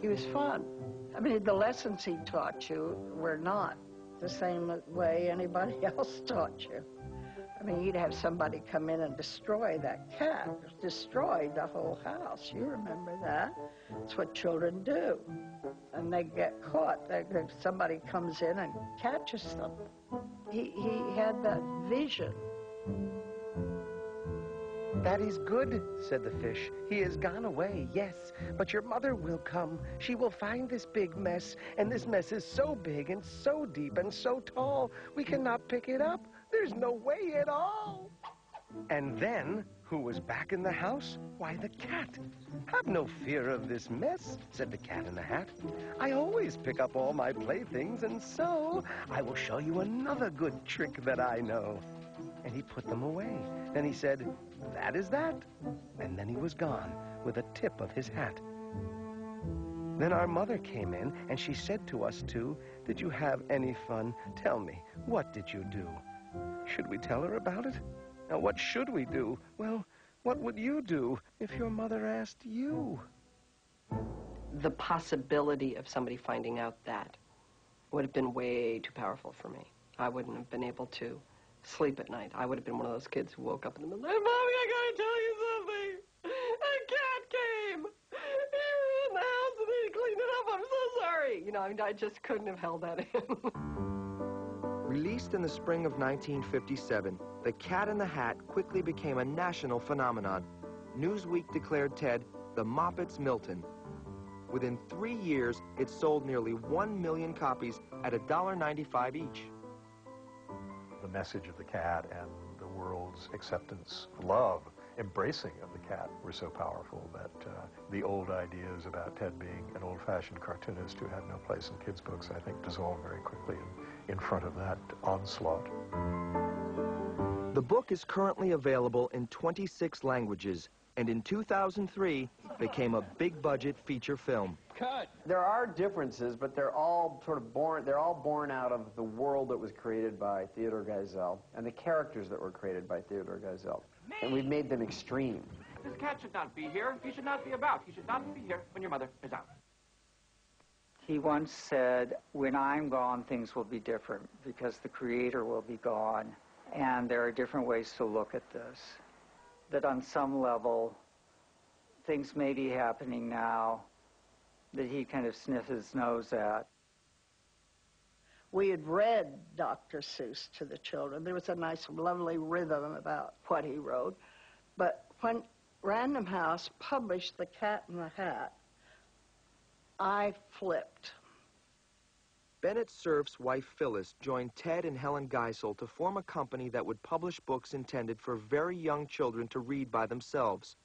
He was fun. I mean, the lessons he taught you were not the same way anybody else taught you. I mean, you'd have somebody come in and destroy that cat, destroy the whole house. You remember that? It's what children do. And they get caught. Somebody comes in and catches them. He, he had that vision. That is good, said the fish. He has gone away, yes, but your mother will come. She will find this big mess, and this mess is so big and so deep and so tall, we cannot pick it up. There's no way at all. And then, who was back in the house? Why, the cat. Have no fear of this mess, said the cat in the hat. I always pick up all my playthings, and so I will show you another good trick that I know. And he put them away. Then he said, that is that. And then he was gone with a tip of his hat. Then our mother came in, and she said to us two, Did you have any fun? Tell me, what did you do? Should we tell her about it? Now, what should we do? Well, what would you do if your mother asked you? The possibility of somebody finding out that would have been way too powerful for me. I wouldn't have been able to sleep at night. I would have been one of those kids who woke up in the middle of the night, Mommy, I gotta tell you something. A cat came. He was in the house and he cleaned it up. I'm so sorry. You know, I, mean, I just couldn't have held that in. Released in the spring of 1957, The Cat in the Hat quickly became a national phenomenon. Newsweek declared Ted the Moppets Milton. Within three years, it sold nearly one million copies at $1.95 each the message of the cat and the world's acceptance, love, embracing of the cat were so powerful that uh, the old ideas about Ted being an old-fashioned cartoonist who had no place in kids' books, I think, dissolved very quickly in, in front of that onslaught. The book is currently available in 26 languages and in 2003 became a big-budget feature film. Cut. There are differences, but they're all sort of born, they're all born out of the world that was created by Theodor Geisel and the characters that were created by Theodor Geisel. And we've made them extreme. This cat should not be here. He should not be about. He should not be here when your mother is out. He once said, when I'm gone, things will be different because the creator will be gone. And there are different ways to look at this. That on some level, things may be happening now that he kind of sniffed his nose at. We had read Dr. Seuss to the children. There was a nice, lovely rhythm about what he wrote. But when Random House published The Cat in the Hat, I flipped. Bennett Cerf's wife Phyllis joined Ted and Helen Geisel to form a company that would publish books intended for very young children to read by themselves.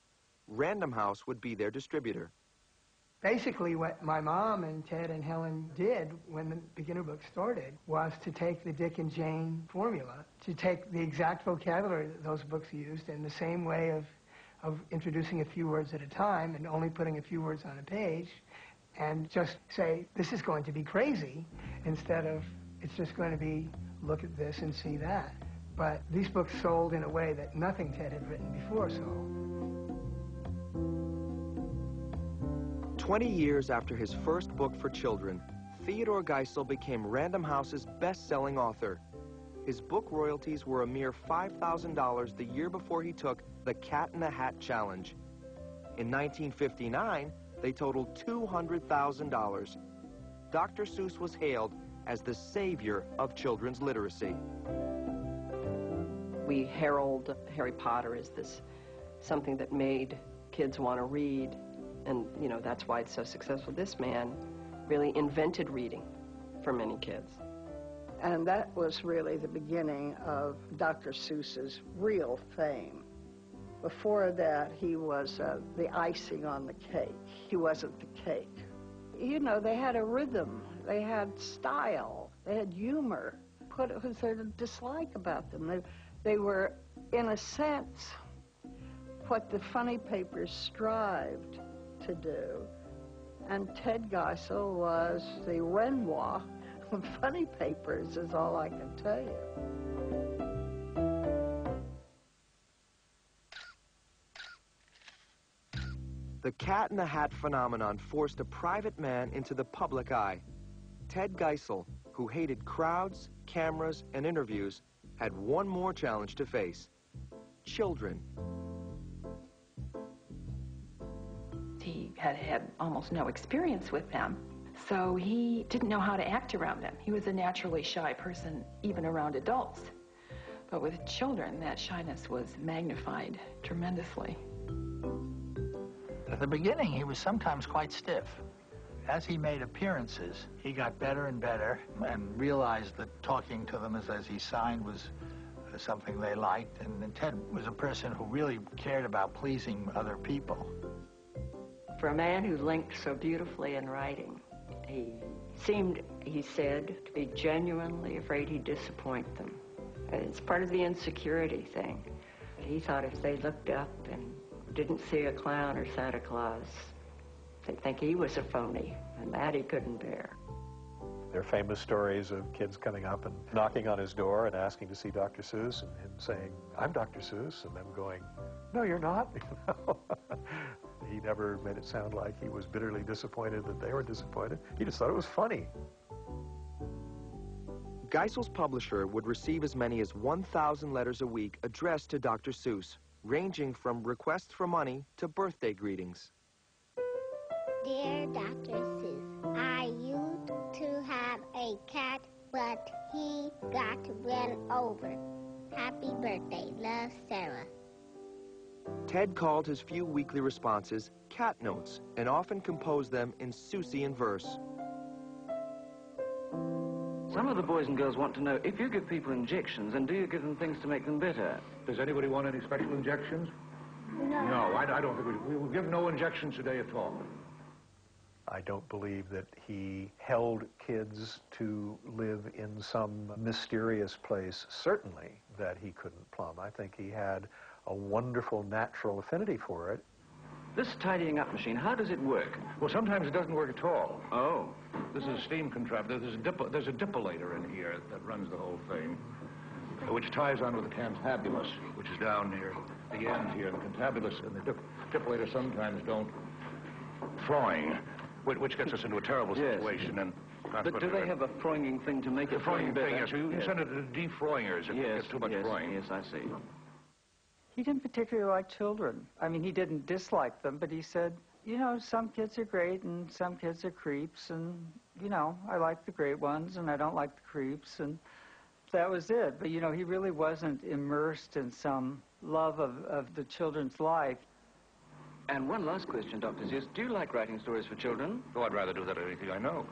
Random House would be their distributor basically what my mom and Ted and Helen did when the beginner book started was to take the Dick and Jane formula, to take the exact vocabulary that those books used and the same way of, of introducing a few words at a time and only putting a few words on a page and just say, this is going to be crazy instead of it's just going to be look at this and see that. But these books sold in a way that nothing Ted had written before sold. 20 years after his first book for children, Theodor Geisel became Random House's best-selling author. His book royalties were a mere $5,000 the year before he took the Cat in the Hat Challenge. In 1959, they totaled $200,000. Dr. Seuss was hailed as the savior of children's literacy. We herald Harry Potter as this something that made kids want to read and you know that's why it's so successful. This man really invented reading for many kids. And that was really the beginning of Dr. Seuss's real fame. Before that, he was uh, the icing on the cake. He wasn't the cake. You know, they had a rhythm. They had style. They had humor. What was there to dislike about them? They, they were, in a sense, what the funny papers strived to do. And Ted Geisel was the Renoir of funny papers, is all I can tell you. The cat in the hat phenomenon forced a private man into the public eye. Ted Geisel, who hated crowds, cameras, and interviews, had one more challenge to face children. Had had almost no experience with them, so he didn't know how to act around them. He was a naturally shy person, even around adults. But with children, that shyness was magnified tremendously. At the beginning, he was sometimes quite stiff. As he made appearances, he got better and better and realized that talking to them as, as he signed was uh, something they liked. And, and Ted was a person who really cared about pleasing other people. For a man who linked so beautifully in writing, he seemed, he said, to be genuinely afraid he'd disappoint them. It's part of the insecurity thing. He thought if they looked up and didn't see a clown or Santa Claus, they'd think he was a phony, and that he couldn't bear. There are famous stories of kids coming up and knocking on his door and asking to see Dr. Seuss and him saying, I'm Dr. Seuss, and them going, no, you're not. You know? he never made it sound like he was bitterly disappointed that they were disappointed. He just thought it was funny. Geisel's publisher would receive as many as 1,000 letters a week addressed to Dr. Seuss, ranging from requests for money to birthday greetings. Dear Dr. Seuss, I used to have a cat, but he got run over. Happy birthday, love, Sarah. Ted called his few weekly responses cat notes and often composed them in Seussian verse. Some of the boys and girls want to know if you give people injections, and do you give them things to make them better? Does anybody want any special injections? No. No, I, I don't think we, we will give no injections today at all. I don't believe that he held kids to live in some mysterious place, certainly, that he couldn't plumb. I think he had a wonderful natural affinity for it. This tidying up machine, how does it work? Well, sometimes it doesn't work at all. Oh. This is a steam contraption. There's a, dip there's a dipillator in here that runs the whole thing, which ties on with the cantabulus, which is down near the end here. The cantabulus and the dip dipillator sometimes don't froing, which, which gets us into a terrible Yes. situation. And But do they have a froinging thing to make the it froing froing better? thing? Yes, you, you Yes. send it to defroingers if you Yes, get too much yes, froing. Yes, I see. He didn't particularly like children. I mean, he didn't dislike them, but he said, you know, some kids are great and some kids are creeps, and, you know, I like the great ones and I don't like the creeps, and that was it. But, you know, he really wasn't immersed in some love of, of the children's life. And one last question, Dr. Seuss. Do you like writing stories for children? Oh, I'd rather do that than anything I know.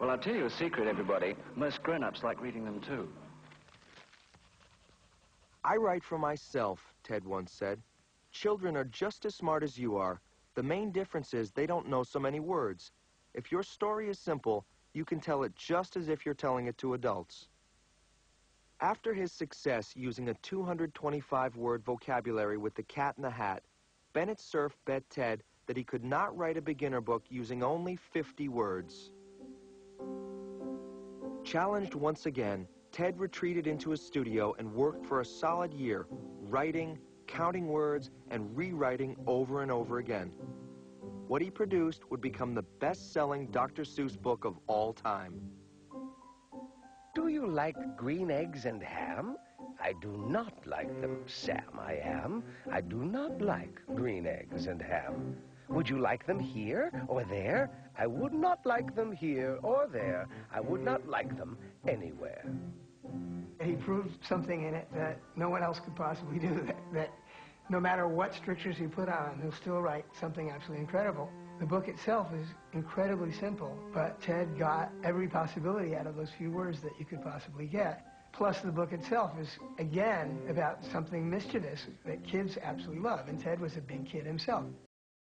Well, I'll tell you a secret, everybody. Most grown-ups like reading them, too. I write for myself, Ted once said. Children are just as smart as you are. The main difference is they don't know so many words. If your story is simple, you can tell it just as if you're telling it to adults. After his success using a 225-word vocabulary with The Cat in the Hat, Bennett Cerf bet Ted that he could not write a beginner book using only 50 words. Challenged once again, Ted retreated into his studio and worked for a solid year, writing, counting words, and rewriting over and over again. What he produced would become the best-selling Dr. Seuss book of all time. Do you like green eggs and ham? I do not like them, Sam, I am. I do not like green eggs and ham. Would you like them here or there? I would not like them here or there. I would not like them anywhere. He proved something in it that no one else could possibly do, that, that no matter what strictures he put on, he'll still write something absolutely incredible. The book itself is incredibly simple, but Ted got every possibility out of those few words that you could possibly get. Plus, the book itself is, again, about something mischievous that kids absolutely love, and Ted was a big kid himself.